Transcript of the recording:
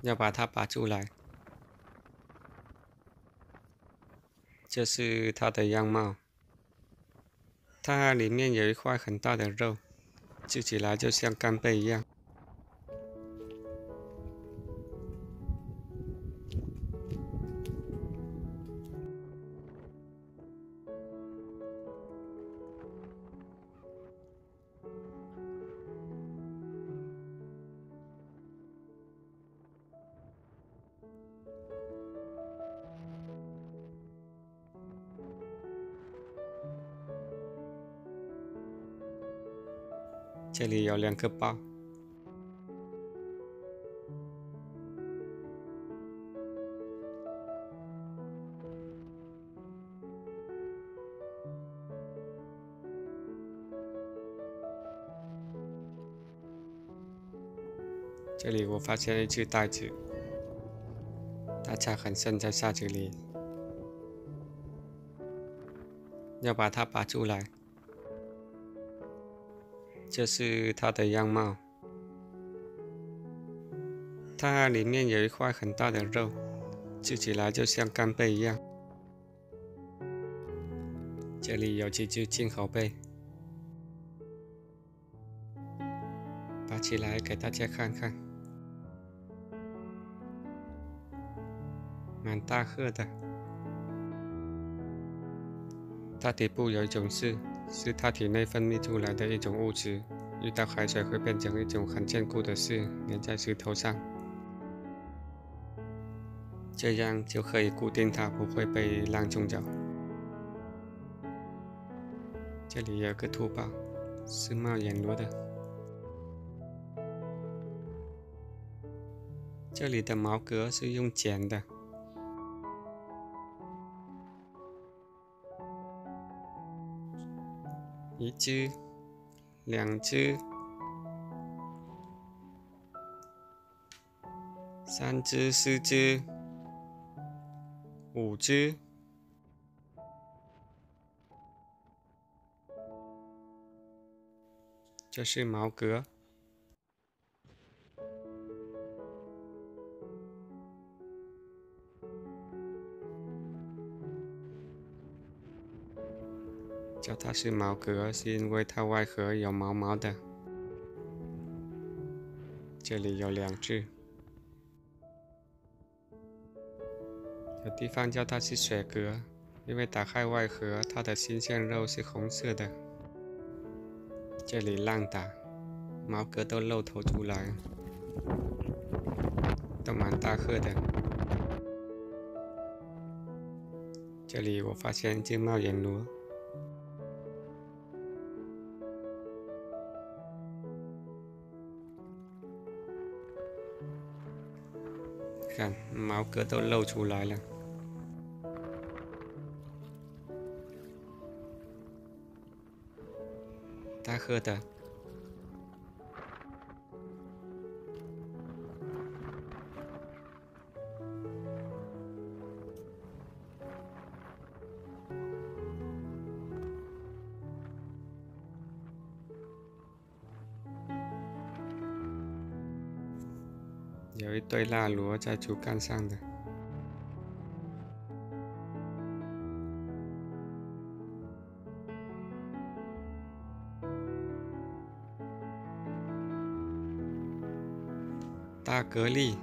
要把它拔出来。这是它的样貌，它里面有一块很大的肉，吃起来就像干贝一样。这里有两个包，这里我发现一只袋子，它插很深在沙子里，要把它拔出来。这是它的样貌，它里面有一块很大的肉，吃起来就像干贝一样。这里有几只金口贝，拔起来给大家看看，蛮大个的。它底部有一种是。是它体内分泌出来的一种物质，遇到海水会变成一种很坚固的丝，粘在石头上，这样就可以固定它，不会被浪冲走。这里有个兔宝，是冒眼螺的。这里的毛革是用剪的。一只，两只，三只，四只，五只，这是毛革。叫它是毛革，是因为它外壳有毛毛的。这里有两只，有地方叫它是水革，因为打开外壳，它的新鲜肉是红色的。这里浪打，毛革都露头出来，都蛮大个的。这里我发现一只冒眼螺。看，毛哥都露出来了，他喝的，有一对蜡螺在竹竿上的，大蛤蜊。